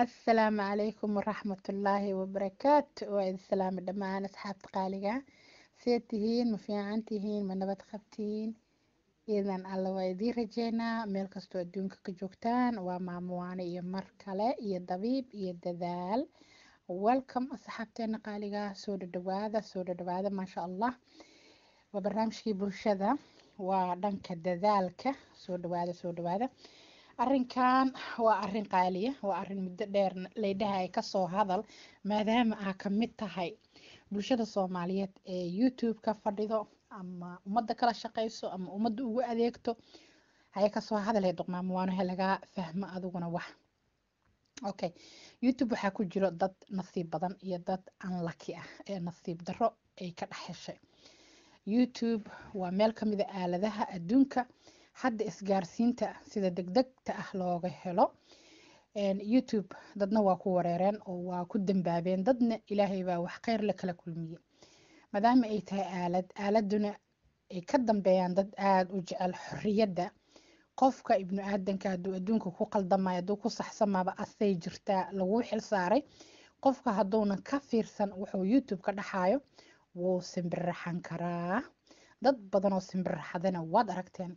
assalaamu calaykum waraxmatullaahi wabarakaatu waa idin salaami dhammaan asxaabta qaaliga. See tihiin ma fiican tihiin ma nabad qabtiin? Idan alla waa idiin rajeynaa. Meel kastoo adduunka ka joogtaan waa maamuwaane iyo mar kale iyo dabiib iyo dadaal. Welcome asxaabteena qaaliga. Soo dhadhawaada soo dhadhawaada maasha allah waa barnaamijkii bulshada. Waa dhanka dadaalka. Soo dhawaada soo dhawaada arrinkan waa arrin qaaliya waa arrin muddo dheer laydhahay ka soo hadal maadaama aa ka mid tahay bulshada soomaaliyeed ee youtube ka fadhido ama ummadda kala shaqayso ama ummadda ugu adeegto haya ka soo hadalay doqmaamo waanaha lagaa fahmo adiguna wax. Okay youtube waxaa ku jiro dad nasiib badan iyo dad unlucky ah ee nasiib darro ay ka dhex heshay. Youtube waa meel ka mida aaladaha adduunka hadda isgaarsiinta sida degdegta ah looga helo. Youtube dadna waa ku wareereen oo waa ku dambaabeen dadna ilaahay baa wax kheyr la kala kulmiyey. Maadaama ay tahay aalad aaladuna ay ka dambeeyaan dad aada u jecel xorriyadda. Qofka ibnu aadanka hadduu adduunka ku qaldamayo hadduu ku saxsamaaba asay jirtaa laguu xil saaray qofka hadduunan ka fiirsan wuxuu youtube ka dhaxayo wuu simbiraxan karaa. Dad badan oo simbiraxadana waad aragteen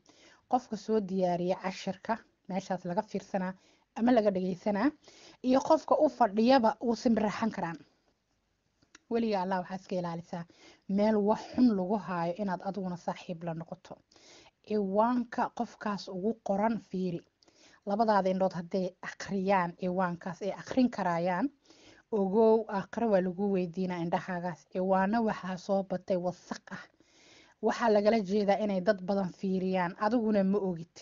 qofka soo diyaariya cashirka meeshaas laga fiirsanaa ama laga dhageysanaa iyo qofka u fadhiyaba wuu simbiraxan karaan. Weliga allah waxaa iska ilaalisaa. Meel wax xun lagu haayo inaad adiguna saaxiib la noqoto. Ciwaanka qofkaas ugu qoran fiiri. Labadaada indhood hadday akhriyaan ciwaankaas ay akhrin karayaan ogow aakhiro waa lagu weydiinaa indhahaagaas ciwaano waxaa soo batay wasaq ah waxaa lagala jeedaa inay dad badan fiiriyaan adiguna ma ogid.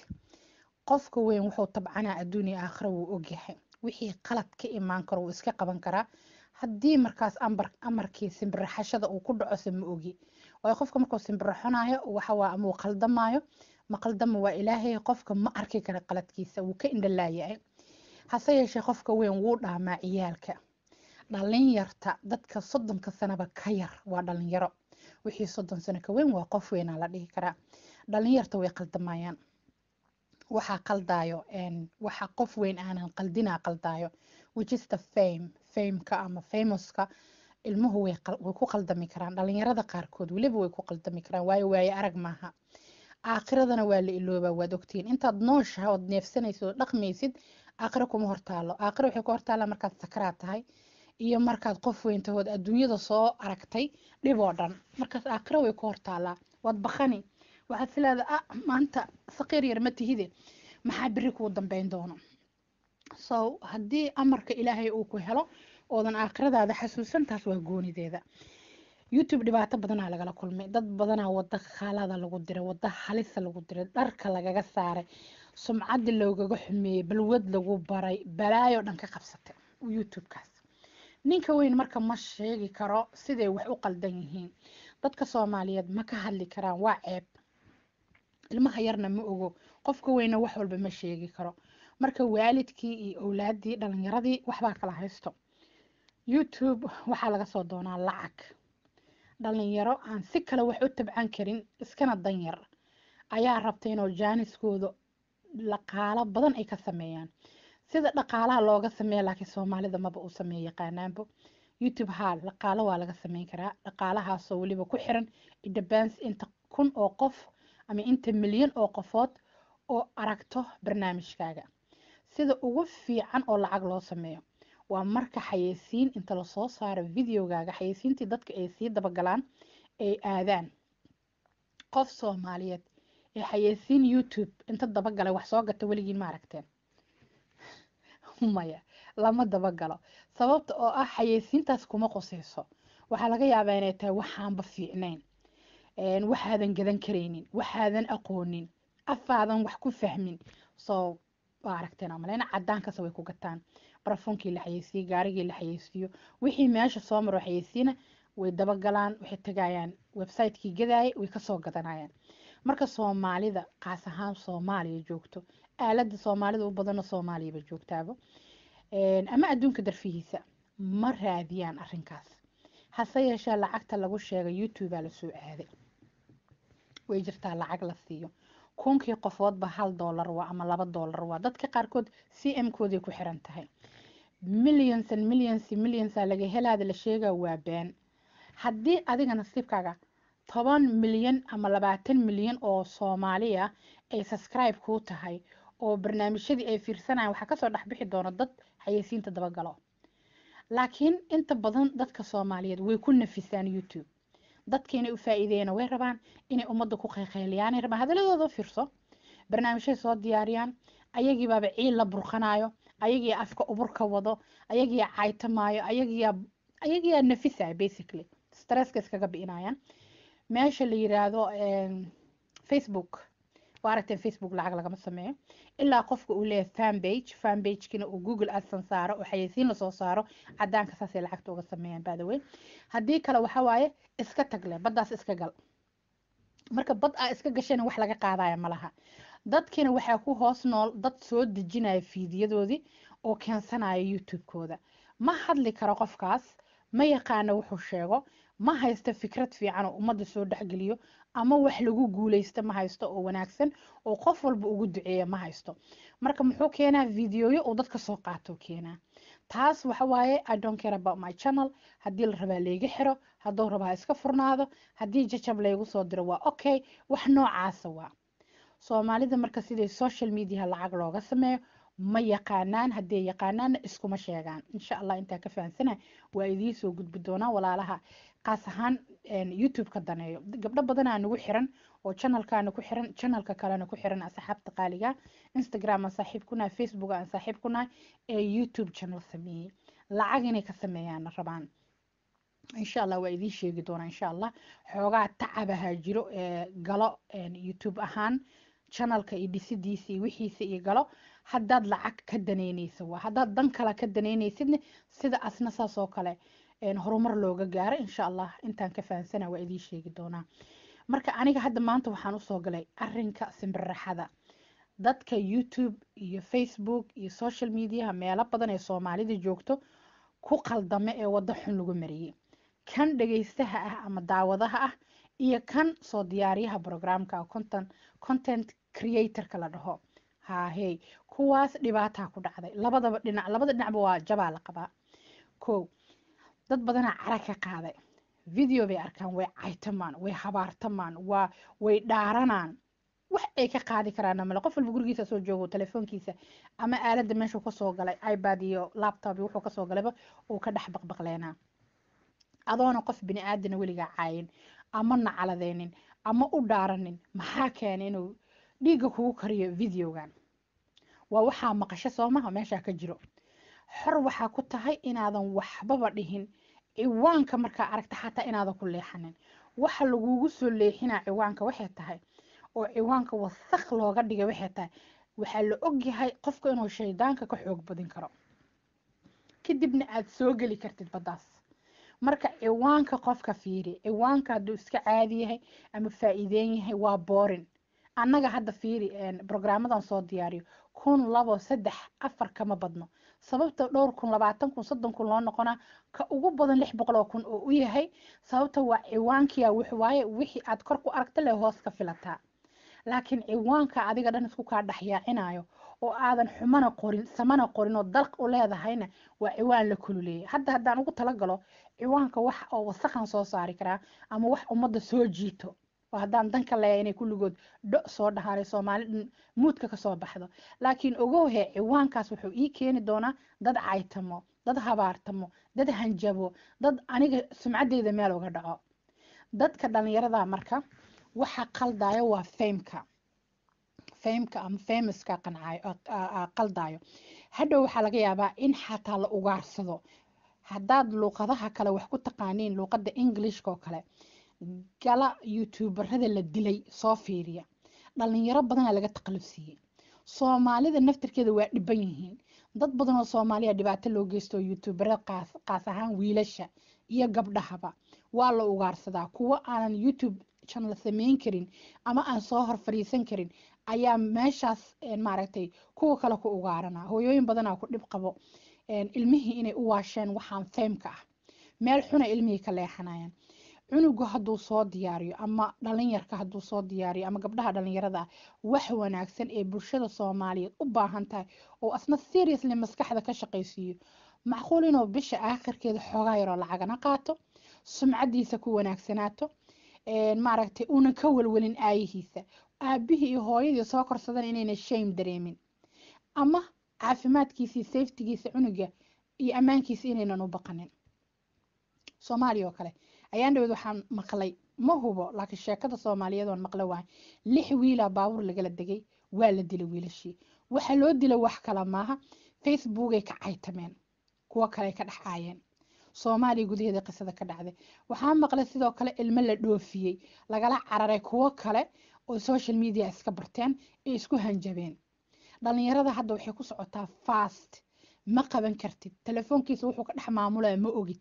Qofka weyn wuxuu tabcanaa adduuniya aakhiro wuu ogyahay wixii qalad ka imaan karo wuu iska qaban karaa. Haddii markaas amarkii simbiraxashada uu ku dhaco se ma ogi. Waayo qofka markuu simbiraxonayo waxawaa ama uu qaldamayo ma qaldama waa ilaahay qofka ma arki kara qaladkiisa wuu ka indhalaayahay. Hase yeeshee qofka weyn wuu dhaamaa ciyaalka. Dhalinyarta dadka soddonka sanaba ka yar waa dhalinyaro wixii soddon sano ka weyn waa qof weynaa la dhihi karaa. Dhalinyarta way qaldamayaan waxaa qaldaayo waxa qof weyn aanan qaldinaa qaldaayo which is the fame fameka ama famouska ilmuhu way ku qaldami karaan. Dhalinyarada qaarkood weliba way ku qaldami karaan. Waayo waaye arag maaha. Aakhiradana waa la iloobaa waad ogtihiin intaad nooshaha ood neefsanaysid oo dhaqmaysid aakhiro kuma hortaalo aakhiro waxay ku hortaallaa markaad sakaraad tahay iyo markaad qof weyn tahood adduunyada soo aragtay dhib oo dhan. Markaas aakhiro way ku hortaallaa waad bakani waxaad sileeda ah maanta saqiir yar ma tihide. Maxaa beri kuu dambeyn doono? So haddii amarka ilaahay uu ku helo oodan aakhiradaada xasuusan waa goonideeda. Youtube dhibaato badanaa lagala kulmay. Dad badanaa wada khaalada lagu diray wada halisa lagu diray dharka lagaga saaray sumcaddi loogaga xumeeyey balwad lagu baray balaayo dhan ka qabsatay youtubekaas ninka weyn marka ma sheegi karo siday wax u qaldan yihiin? Dadka soomaaliyeed ma ka hadli karaan waa ceeb. Ilmaha yarna ma ogo qofka weyna wax walba ma sheegi karo. Marka waalidkii iyo owlaadii dhalinyaradii waxbaa kala haysto. Youtube waxaa laga soo doonaa lacag. Dhalinyaro aan si kale wax u tabcan karin iskana danyar. Ayaa rabta inuu jaaniskooda dhaqaalo badan ay ka sameeyaan sida dhaqaalaha looga sameeya laakiin soomaalida maba uu sameeya yaqaanaanbo youtube haa dhaqaalo waa laga sameyn karaa. Dhaqaalahaasoo weliba ku xiran idabans inta kun oo qof ama inta milyan oo qofood oo aragto barnaamijkaaga. Sida ugu fiican oo lacag loo sameeyo waa marka xayeysiin inta la soo saaro videogaaga xayeysiintii dadka ay sii dabagalaan ay aadaan. Qof soomaaliyeed ee xayeysiin youtube inta dabagalay wax soo gata weligiin ma aragteen maya lama dabagalo. Sababta oo ah xayeysiintaas kuma qoseyso. Waxaa laga yaabaa inay tahay waxaanba fiicnayn. Waxaadan gadan karaynin waxaadan aqoonin afaadan wax ku fahmin. So waa aragteen amaleyna cadaankasa way ku gataan. Barafoonkii la xayeysiiyo gaarigii la xayeysiiyo wixii meesha soo maro xayeysiina way dabagalaan waxay tagayaan websitekii way ka soo gadanayaan. Marka soomaalida qaas ahaan soomaaliya joogto aalada soomaalida u badano soomaaliyaba joogtaaba ama adduunka darfihiisa ma raadiyaan arinkaas hase yeeshee lacagta lagu sheegay youtubea la soo aaday way jirtaa lacag la siiyo kunkii qofoodba hal doolar waa ama laba doolar waa dadka qaarkood c m kooday ku xiran tahay millions and millions millionsa laga helaada la sheegaa waa been haddii adiga nasiibkaaga toban milyan ama labaatan milyan oo soomaaliya ay subscribe kuu tahay oo barnaamijyadii ay fiirsanayaan waxaa ka soo dhexbixi doona dad xayeysiinta dabagalo. Laakiin inta badan dadka soomaaliyeed way ku nafisaan youtube. Dadka inay u faa'iideeyana way rabaan inay ummadda ku qayqayliyaan ay rabaan hadaladooda fiirso barnaamijyay soo diyaariyaan ayagii baaba ciil la burqanayo ayagii afka uburka wado ayagii caytamaayo ayagii ayagiyaa nafisaya basically. Stresska iskaga bi'inayaan meesha la yiraahdo facebook waa aragteen facebook lacag lagama sameeyo. Ilaa qofka uu leeyahay fanbage fanbagekina uu google adsan saaro oo xayeysiin la soo saaro cadaanka saasay lacagta uga sameeyaan way. Haddii kale waxa waaye iska tagle baddaas iska gal. Marka bad aa iska gashayna wax laga qaadaya ma laha. Dadkina waxaa ku hoos nool dad soo dejinaya fiidiyadoodii oo keensanaya youtube-kooda. Ma hadli karo qofkaas ma yaqaano wuxuu sheego ma haysto fikrad fiican ummadda soo dhexgeliyo ama wax lagu guuleysto ma haysto oo wanaagsan oo qof walba ugu duceeya ma haysto. Marka muxuu keenaa videoyo uu dadka soo qaato keenaa. Taas waxa waaye i don't care about my channel. Haddii la rabaa layga xiro hadduu rabaa iska furnaado haddii jajab laygu soo diro waa okay. Wax noocaasa waa. Soomaalida marka siday social media lacag looga sameeyo ma yaqaanaan haddii yaqaanaanna iskuma sheegaan. Insha allah intaa ka fahansana waa idiin soo gudbi doonaa walaalaha. Qaas ahaan youtube ka daneeyo gabdho badanaa nagu xiran oo channelkaana ku xiran channelka kalena ku xiran asxaabta qaaliga instagram aan saaxiib ku facebook aan saaxiib ku ee youtube channel sameeyey. Lacag inay ka sameeyaan rabaan. Insha allah waa idiin sheegi doonaa insha allah xoogaa tacabaha jiro ee galo youtube ahaan channelka iyo dhisidiisa iyo wixiisa iyo galo haddaad lacag ka daneyneysa waa haddaad dan kale ka daneyneysidna sida asna saas oo kale horumar looga gaaro insha allah intaan ka fahansana waa idiin sheegi doonaa. Marka aniga hadda maanta waxaan u soo galay arinka simbiraxada. Dadka youtube iyo facebook iyo social mediaha meelo badan ee soomaalida joogto ku qaldame ee waddo xun lagu mariyey kan dhegeystaha ah ama daawadaha ah iyo kan soo diyaariyaha programka content content creatorka la dhaho. Haahey kuwaas dhibaataa ku dhacday. Labadaba dhinac labada dhinacba waa jabaa la qabaa. Ko dad badanaa cara ka qaaday. Video bay arkaan way caytamaan way habaartamaan waa way dhaaranaan wax ay ka qaadi karaan male qof walba gurigiisa soo joogo telefoonkiisa ama aaladda meeshuu ka soo galay ipad iyo laptop wuxuu ka soo galayba uu ka dhex baqbaqleenaa. Adoona qof bini aadana weligaa caayin ama nacaladeynin ama u dhaaranin maxaa keenay inuu dhiigga kugu kariyo videogan? Waa waxaa maqasho soomaha meeshaa ka jiro xor waxaa ku tahay inaadan waxbaba dhihin. Ciwaanka markaa aragta xataa inaadan ku leexanin. Waxa lagugu soo leexinaa ciwaanka waxay tahay. Oo ciwaanka wasaq looga dhigay waxay tahay. Waxaa la ogyahay qofka inuu shaydaanka ka xoog badin karo. Kadibna aad soo geli kartid baddaas marka ciwaanka qofka fiiri ciwaanka hadduu iska caadi yahay ama faa'iideyn yahay waa boorin annaga hadda fiiri brograamadan soo diyaariyo. Kun labo saddex afar kama badno sababta dhowr kun labaatan kun soddon kun loo noqonaa ka ugu badan lix boqol oo kun oo u yahay sababta waa ciwaankiya wuxuwaaye wixii aad kor ku aragta leh hoos ka filataa laakiin ciwaanka adiga dhan isku kaa dhexyaacinayo oo aadan xumana qorin samana qorin oo dalq u leedahayna waa ciwaan la kululeeyay. Hadda haddaan ugu talagalo ciwaanka wax oo wasaqan soo saari karaa ama wax ummadda soo jiito oo haddaan danka leeya inay kulligood dho soo dhahaanay soomaali muudka ka soo baxdo. Laakiin ogowhe ciwaankaas wuxuu ii keeni doonaa dad caytamo dad habaartamo dad hanjabo dad aniga sumcaddeyda meel uga dhaco. Dadka dhalinyarada marka waxa qaldayo waa fameka. Fameka ama famouska qaldayo hadhow waxaa laga yaabaa in xataa la ugaarsado. Haddaad luuqadaha kale wax ku taqaaniin luuqadda englishka oo kale gala youtuberada la dilay soo fiiriya. Dhalinyaro badanaa laga taqalubsiiyey soomaalida naftirkeeda waa dhiban yihiin. Dad badan oo soomaaliya dhibaato loo geysto youtuberada qaas qaas ahaan wiilasha iyo gabdhahaba. Waa la ugaarsadaa. Kuwo aanan youtube channel sameyn karin ama aan soo hor fadhiisan karin ayaa meeshaas maaragtay kuwa kale ku ugaaranaa hooyooyin badanaa ku dhib qabo ilmihii inay u waasheen waxaan fameka ah. Meel xuna ilmihii ka leexanayaan cunugu hadduu soo diyaariyo ama dhalinyarka hadduu soo diyaariyo ama gabdhaha dhalinyarada wax wanaagsan ee bulshada soomaaliyeed u baahan tahay oo asna seriously maskaxda ka shaqaysiiyo macquul inuu bisha aakhirkeeda xoogaa yaroo lacagana qaato sumcadiisa ku wanaagsanaato maaragtay uunan ka welwelin aayihiisa. Aabihii iyo hooyadii soo korsadan inayna shame dareemin. Ama caafimaadkiisii safetigiisa cunuga iyo ammaankiisa inaynan u baqanin. Soomaaliya oo kale ayaan dhaweed waxaan maqlay ma hubo laakiin sheekada soomaaliyeed oon maqla waay lix wiilaa baabuur lagala degay waa la dilay wiilashii. Waxa loo dila wax kale maaha facebookay ka caytameen kuwo kale ka dhex aayeen soomaaliya gudaheeda qisada ka dhacday. Waxaa maqlay sidoo kale ilmo la dhoofiyey lagala cararay kuwo kale oo social media iska barteen ee isku hanjabeen. Dhalinyarada hadda waxay ku socotaa fast. Ma qaban kartid telefoonkiisa wuxuu ka dhex maamulaya ma ogid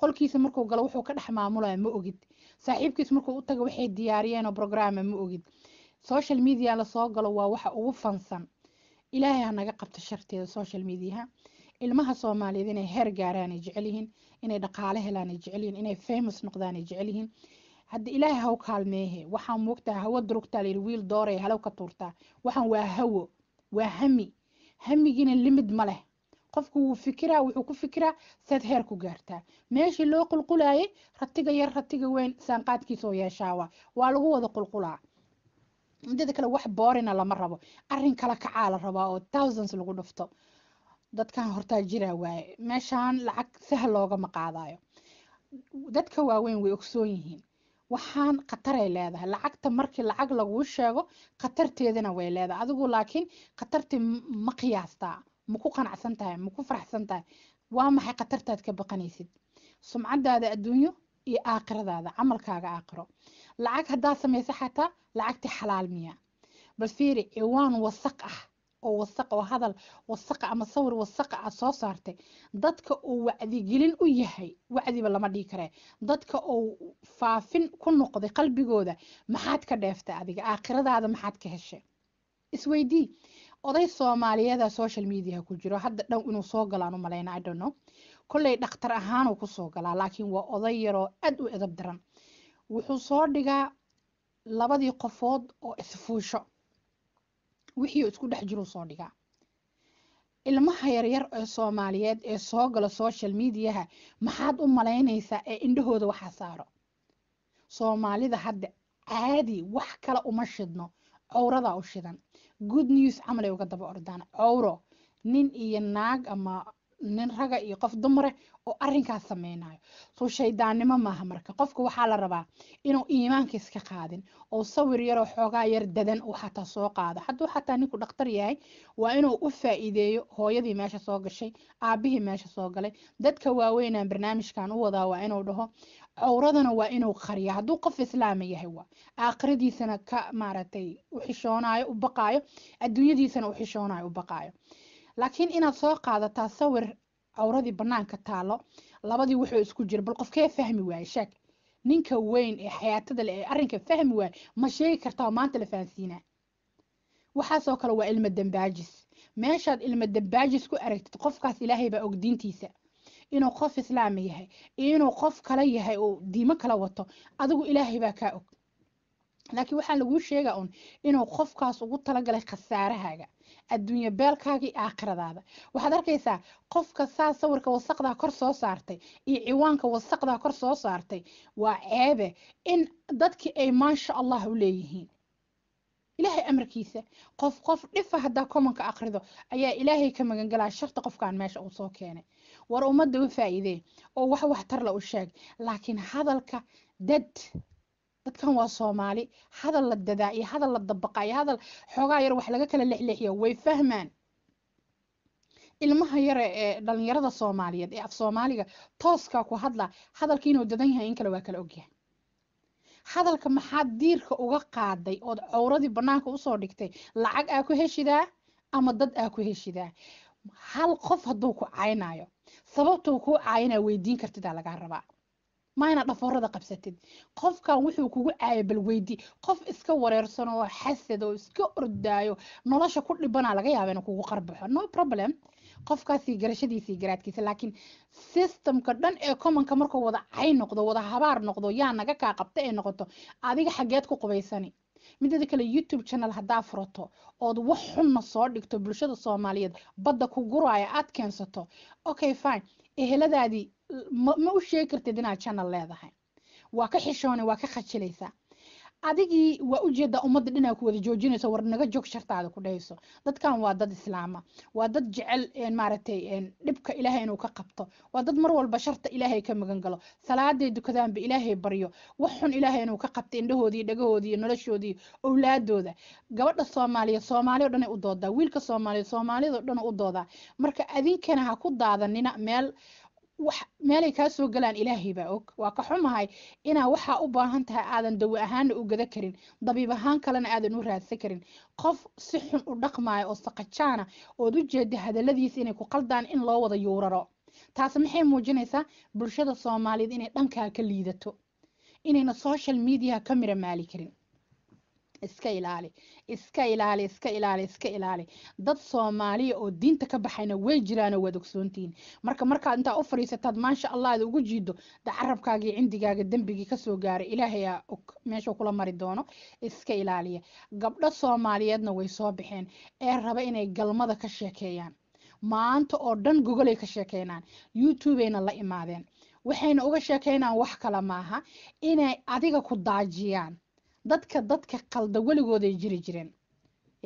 qolkiisa markuu galo wuxuu ka dhex maamulaya ma ogid. Saaxiibkiis markuu u tago waxay diyaariyeen oo brograama ma ogid. Social media la soo galo waa waxa ugu fansan. Ilaahay ha naga qabto sharteeda social mediaha. Ilmaha soomaaliyeed inay heer gaaraan ay jecel inay dhaqaale helaan ay jecel inay famous noqdaan ay jecel hadda ilaahay haw kaalmeehe waxaan moogtaa hawo durugtaa layidhi wiil dooraya halow ka tuurtaa waxaan waa hawo waa hami. Hamigiina limid ma leh qofku wuu fikiraa wuxuu ku fikiraa saad heer ku gaartaa. Meeshii loo qulqulayay ratiga yar ratiga weyn saanqaadkiisa oo yeeshaawa waa lagu wada qulqulaa. Midada kale wax boorina lama rabo. Arrin kale kacaa la rabaa oo thousands lagu dhufto. Dadkan hortaa jiraa waaye. Meeshaan lacag sahal loogama qaadayo dadka waaweyn way ogsoon yihiin. Waxaan khataray leedahay. Lacagta markii lacag laguu sheego khatarteedana way leedahay. Adigu laakiin khatartii ma qiyaastaa ma ku qanacsan tahay ma ku faraxsan tahay waa maxay khatartaad ka baqanaysid? Sumcadaada adduunyo iyo aakhiradaada camalkaaga aakhiro. Lacag haddaa samaysa xataa lacagtii xalaal miya. Bal fiiri ciwaan wasaq ah oo wasaq oo hadal wasaqa ama sawir wasaqa ah soo saartay. Dadka uu wacdigelin u yahay wacdiba lama dhihi karee dadka uu faafin ku noqday qalbigooda maxaad ka dheeftay adiga? Aakhiradaada maxaad ka heshay? Isweydii oday soomaaliyeeda social media ku jiro. Hadda dhow inuu soo galaan u malayna i don't know. Kolley dhakhtar ahaan uu ku soo galaa laakiin waa oday yaroo aad u edab daran. Wuxuu soo dhigaa labadii qofood oo isfuusho wixii isku dhex jiruu soo dhigaa. Ilmaha yaryar ee soomaaliyeed ee soo gala social mediaha maxaad u malaynaysaa ee indhahooda waxaa saaro? Soomaalida hadda caadi wax kale uma shidno cowradaa u shidan good news camalay uga daba ordaan cowro nin iyo naag ama nin raga iyo qof dumare oo arrinkaas sameynayo soo shaydaannimo maaha marka qofka waxaa la rabaa inuu iimaanka iska qaadin oo sawir yaroo xoogaa yar dadan uu xataa soo qaado. Hadduu xataa ninku dhakhtar yahay waa inuu u faa'iideeyo hooyadii meesha soo gashay aabihii meesha soo galay dadka waaweynaan barnaamijkan u wadaa waa inuu dhaho cowradana waa inuu qariya hadduu qof islaama yahay waa aakhiradiisana ka maaragtay u xishoonayo u baqaayo adduunyadiisana u xishoonayo u baqaayo laakiin inaad soo qaadataa sawir cawradii bannaanka taalo labadii wuxuu isku jira. Bal qofkee fahmi waaye sheeg. Ninka weyn ee xayaatada le ee arrinka fahmi waaye ma sheegi kartaa maanta la fahansiinaa. Waxaasoo kale waa ilmo dambaajis. Meeshaad ilmo dambaajis ku aragtid qofkaas ilaahay baa og diintiisa. Inuu qof islaama yahay inuu qof kale yahay oo diimo kala wato adigu ilaahay baa kaa og. Laakiin waxaa laguu sheegaa un inuu qofkaas ugu talagalay khasaarahaaga adduunye beelkaaga iyo aakhiradaada. Waxaad arkaysaa qofka saa sawirka wasaqdaa kor soo saartay iyo ciwaanka wasaqdaa kor soo saartay. Waa ceebe in dadkii ay maasha allah u leeyihiin. Ilaahay amarkiisa qof qof dhifa haddaa commonka akhrido ayaa ilaahay ka magangalaa sharta qofkan meesha uu soo keenay. War ummadda u faa'iidee oo wax waxtarla u sheeg laakiin hadalka dad dadkan waa soomaali hadal la dadaa iyo hadal la dabaqa iyo hadal xoogaa yar wax laga kala lexleexiya way fahmaan. Ilmaha yare ee dhalinyarada soomaaliyeed ee af soomaaliga tooskaa ku hadla hadalka inuu dadan yahay in kale waa kala ogyahay. Hadalka maxaad diirka uga qaaday ood cowradii bannaanka u soo dhigtay? Lacag aa ku heshidaa ama dad aa ku heshidaa? Hal qof hadduu ku caynayo sababtuu kuu caayinaa weydiin kartidaa lagaa rabaa ma dhafoorada qabsatid. Qofkan wuxuu kugu caaya bal weydi qof iska wareersan oo xasad oo iska ordaayo nolosha ku dhibana laga yaaba inuu kugu qarbaxo. No problem. Qofkaasii garashadiisii garaadkiisa laakiin systemka dhan ee commonka markuu wada cay noqdo wada habaar noqdo yaa naga kaa qabta ee noqoto adiga xageed ku qubaysani. Mideeda kale youtube channel haddaa furato ood wax xunna soo dhigto bulshada soomaaliyeed badda ku guraaya aad keensato. Okay fine. Eheladaadii ma u sheegi kartid inaad channel leedahay. Waa ka xishoone waa ka khajilaysaa adigii waa u jeedaa ummadda dhinaa ku wada joojinayso war naga joog shartaada ku dhahayso dadkan waa dad islaama. Waa dad jecel maaragtay dhibka ilaahay inuu ka qabto. Waa dad mar walba sharta ilaahay ka magan galo. Salaaday dukadaanba ilaahay baryo. Wax xun ilaahay inuu ka qabta indhahoodii dhagahoodii noloshoodii owlaadooda. Gabadha soomaaliya soomaaliya o dhan u doodaa. Wiilka soomaaliya soomaaliyada o dhan u doodaa. Marka adinkana ha ku daadanina meel meelay kaa soo galaan ilaahay baa og. Waa ka xumahay inaa waxaa u baahan tahay aadan dawo ahaana u gada karin dabiib ahaan kalena aadan u raadsan karin. Qof si xun u dhaqmaayo oo saqajaana ood u jeeda hadaladiisa inay ku qaldaan in loo wada yuuraro. Taasi maxay muujinaysaa bulshada soomaaliyeed inay dhankaa ka liidato inayna social mediaha ka mira maali karin iska ilaali iska ilaali iska ilaali iska ilaali. Dad soomaaliya oo diinta ka baxayna way jiraanoo waad ogsoontihiin marka markaad intaa u fadhiisataad maasha allah aad ugu jiido da cindigaaga dembigii ka soo gaaray ilaahayaa og meeshuu kula mari doono iska ilaaliya. Gabdho soomaaliyeedna way soo baxeen ee raba inay galmada ka sheekeeyaan. Maanta oo dhan gogolay ka sheekeynaan youtubayna la imaadeen. Waxayna uga sheekeynaan wax kale maaha inay adiga ku daajiyaan dadka dadka qalda weligooday jiri jireen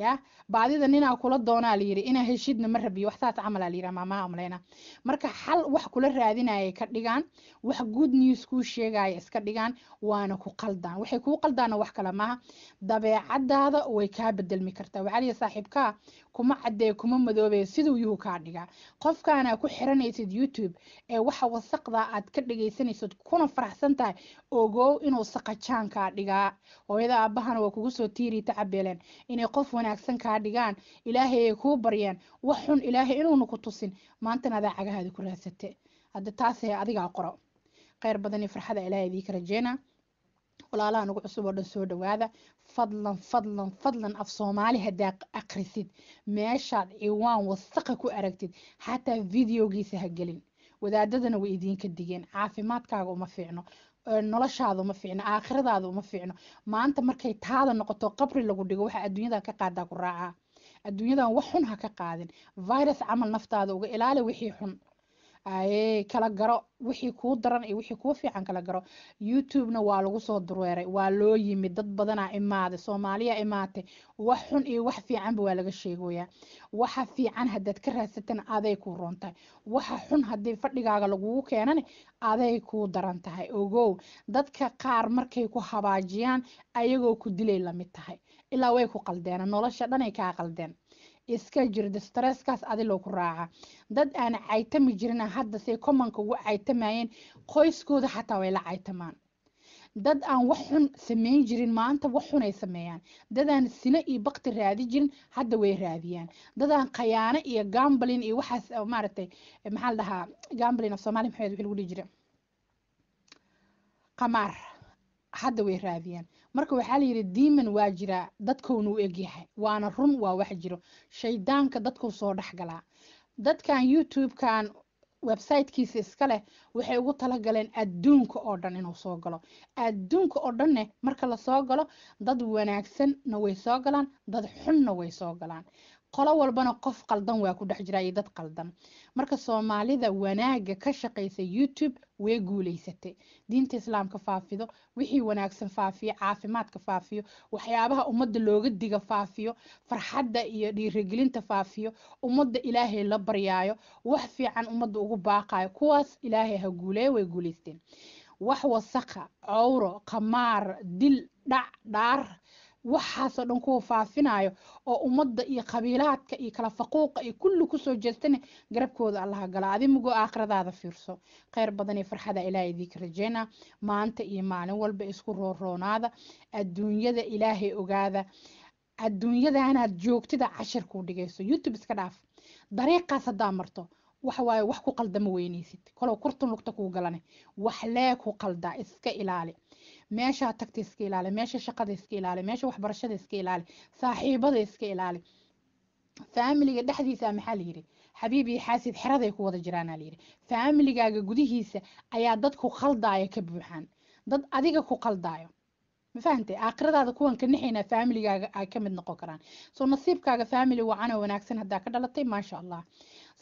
ya? Baadida ninaa kula doonaa layiri inaa heshidna ma rabiyo wax saas layiri maamaha amleyna marka xal wax kula raadinayay ka dhigaan wax good news kuu sheegaya iska dhigaan waana ku qaldaan. Waxay kuu qaldaana wax kale maaha. Dabeecadaada way kaa bedelmi kartaa. Waxaa liyi saaxiibkaa kuma cadee kuma madoobee siduu yuhu kaa dhigaa. Qofkaana ku xiranaysid youtube ee waxa wasaqda aad ka dhagaysanaysid kuna faraxsan tahay ogow inuu saqajaan kaa dhigaa. Hooyada aabahana waa kugu soo tiiri tacabeeleen inay qof wanaagsan kaa dhigaan ilaahay ay kuu baryeen wax xun ilaahay inuuna ku tusin maantana adaa cagahaada ku raadsate. Hadda taasee adigaa qoro. Kheyr badan iyo farxada ilaahay idiinka rajeena walaalaha nagu cusub oo dhan soo dhawaada fadlan fadlan fadlan af soomaali haddaa akrisid. Meeshaad ciwaan wasaqa ku aragtid. Xataa videogiisa ha gelin. Wadaadadana way idiinka digeen. Caafimaadkaaga uma fiicno noloshaada uma fiicno aakhiradaada uma fiicno. Maanta markay taada noqoto qabri lagu dhigo waxa adduunyadan ka qaadaa ku raacaa adduunyadan wax xun ha ka qaadin. Virus camal naftaada uga ilaali wixii xun kala garo. Wixii kuu daran iyo wixii kuu fiican kala garo. Youtubena waa lagu soo durweeray waa loo yimid. Dad badanaa imaaday soomaaliya imaatay wax xun iyo wax fiicanba waa laga sheegoyaa waxa fiican haddaad ka raadsatana aday kuu roon waxa xun haddii fadhigaaga lagugu keenana aday kuu daran tahay. Ogow dadka qaar markay ku habaajiyaan ayagoo ku dilay la mid tahay. Ilaa way ku qaldeen nolosha dhanay kaa qaldeen iska jirda stresskaas adi loo ku raaca. Dad aan caytami jirin hadda say commonka ugu caytamayeen qoyskooda xataa way la caytamaan dad aan wax xun sameyn jirin maanta wax xun ay sameeyaan. Dad aan sino iyo bakti raadi jirin hadda way raadiyaan. Dad aan khayaano iyo gambalin iyo waxaas maaragtay maxaa la dhahaa gambalin af soomaali maxamed wixii lagu dhihi jira qamaar hadda way raadiyaan. Marka waxaa la yidhi diiman waa jiraa dadkowna u egyahay waana run waa wax jiro. Shaydaanka dadkuu soo dhex galaa. Dadkan youtube-kan websitekiisa iska leh waxay ugu talagaleen adduunka oo dhan inuu soo galo. Adduunka oo dhanne marka la soo galo dad wanaagsanna way soo galaan dad xunna way soo galaan qolo walbana qof qaldan waa ku dhex jiraa iyo dad qaldan. Marka soomaalida wanaaga ka shaqaysa youtube way guuleysatay diinta islaamka faafido wixii wanaagsan faafiyo caafimaadka faafiyo waxyaabaha ummadda looga diga faafiyo farxadda iyo dhiirigelinta faafiyo ummadda ilaahay la baryaayo wax fiican ummadda ugu baaqayo kuwaas ilaahay ha guuleeyo way guuleysteen wax wasaqa cowro qamaar dil dhac dhaar waxaasoo dhan kuwa faafinayo oo ummadda iyo qabiilaadka iyo kala faquuqa iyo kulli ku soo jeestana garabkooda allaha gala. Adimugoo aakhiradaada fiirso. Kheyr badan iyo farxada ilaahay idiinka rajeyna maanta iyo maalin walba isku rooroonaada adduunyada ilaahay ogaada. Adduunyadanaad joogtida cashir kuu dhigayso. Youtube iska dhaaf. Dariiqaas haddaa marto. Waxa waaye wax ku qaldama weynaysid kolow kurtun lugta kuu galane. Wax lee ku qaldaa. Iska ilaali meeshaa tagta iska ilaali meesha shaqada iska ilaali meesha waxbarashada iska ilaali saaxiibada iska ilaali. Faamiliga dhexdiisa maxaa la yidhi? Xabiib iyo xaasid xeraday ku wada jiraanaa layidhi faamiligaaga gudihiisa ayaa dadku qaldaaya ka buuxaan. Dad adiga ku qaldaayo ma fahantay aakhiradaada kuwan ka nixayna faamiligaaga ay ka mid noqon karaan. Soo nasiibkaaga faamili wacan wanaagsan haddaa ka dhalatay maasha allah.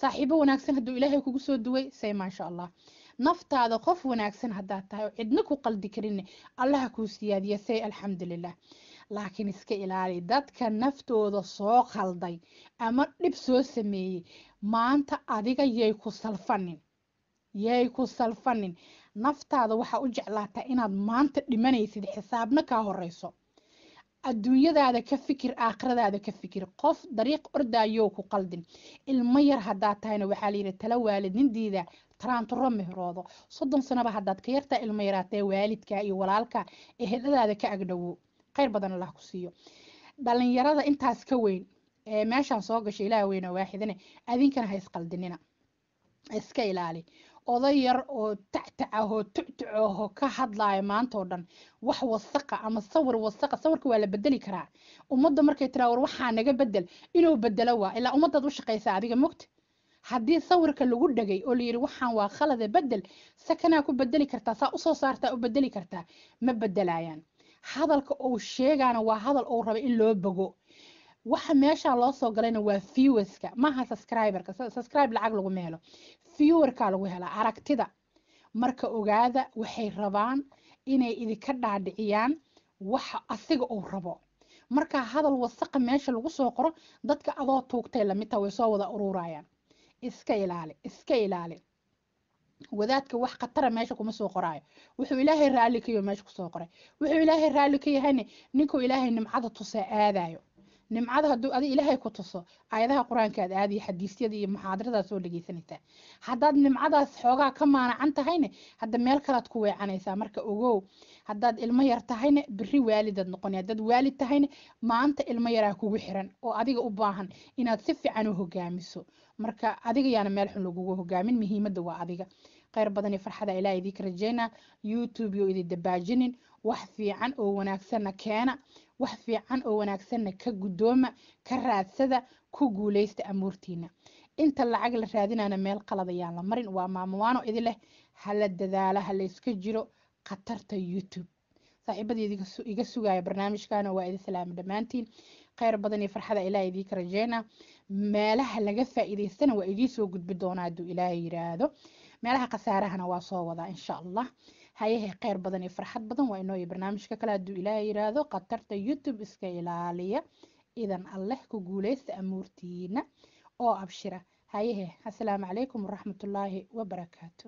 Saaxiibo wanaagsan hadduu ilaahay kugu soo duway say maasha allah naftaada qof wanaagsan haddaad tahay oo cidna ku qaldi karinne allaha kuu siyaadiya say alxamdulilah laakiin iska ilaali dadka naftooda soo qalday ama dhib soo sameeyey maanta adiga yay ku salfanin yay ku salfanin. Naftaada waxaa u jeclaataa inaad maanta dhimanaysid xisaabna kaa horeyso adduunyadaada ka fikir aakhiradaada ka fikir. Qof dariiq ordaayow ku qaldin. Ilmo yar haddaad tahayna waxaa layidhi tala waalidnindiida taraanturo meheroodo soddon sanaba haddaad ka yartaa ilmo yaraatee waalidka iyo walaalka eheladaada ka agdhowo khayr badan allah ku siiyo. Dhalinyarada intaas ka weyn ee meeshaan soo gashay ilaah weyna waaxidane adinkana ha isqaldinina iska ilaali oday yar oo tactacahoo tuctucahoo ka hadlaaya maanta oo dhan. Wax wasaqa ama sawir wasaqa sawirka waa la bedeli karaa. Ummadda markay tiraa war waxaa naga bedel. Inuu bedelo waa. Ilaa ummadaad u shaqaysaa adiga mogta haddii sawirka lagu dhagay oo layidhi waxaan waa khalada bedel sakanaa ku bedeli kartaa saa u soo saartaa u bedeli kartaa. Ma bedelayaan. Hadalka uu sheegaana waa hadal uu raba in loo bogo waxa meeshaa loo soo galayna waa viewerska. Maaha subscriberka. Subscribe lacag laguma helo viewerka lagu helaa aragtida. Marka ogaada waxay rabaan inay idinka dhaadhiciyaan waxa asiga uu rabo. Marka hadal wasaqa meesha lagu soo qoro dadka adoo tuugtay lamidta way soo wada ururayaan iska ilaali iska ilaali. Wadaadka wax khatara meesha kuma soo qoraayo. Wuxuu ilaahay raalli ka yaho meesha ku soo qoray. Wuxuu ilaahay raalli ka yahayne ninkuu ilaahay nimcada tusaa aadayo nimcada hadduu adi ilaahay ku tuso aayadaha qur'aanka aad aadiyo xadiisyada iyo muxaadaradaad soo dhegeysanaysaa haddaad nimcadaas xoogaa ka maanacan tahayne hadda meel kalaad ku weecanaysaa. Marka ogow haddaad ilmo yar tahayne beri waalidaad noqoni haddaad waalid tahayne maanta ilmo yaraa kugu xiran oo adiga u baahan inaad si fiican u hogaamiso. Marka adiga meel xun lagugu hogaamin muhiimadda waa adiga. Khayr badan farxada ilaa idinka rajeynaa. Youtube yo idin dabaajinin. Wax fiican oo wanaagsanna keena wax fiican oo wanaagsanna ka guddooma ka raadsada ku guuleysta amuurtiina inta lacag la raadinana meel qalad ayaan la marin. Waa maamuwaano idin leh hala dadaala hala iska jiro khatarta youtube. Saaxiibadii iga sugaya barnaamijkana waa idin salaami dhammaantiin. Khayr badan iyo farxada ilaah idiinka rajeynaa. Meelaha laga faa'iidaystana waa idiin soo gudbi doonaa hadduu ilaahay yiraahdo. Meelaha khasaarahana waa soo wadaa insha allah hayahe kheyr badan iyo farxad badan waa inooyo barnaamijka kale hadduu ilaahay yiraahdo khatarta youtube iska ilaaliya. Idan alleh ku guuleysta amuurtiina oo abshira. Hayahe assalaamu calaykum waraxmatullaahi wabarakaatu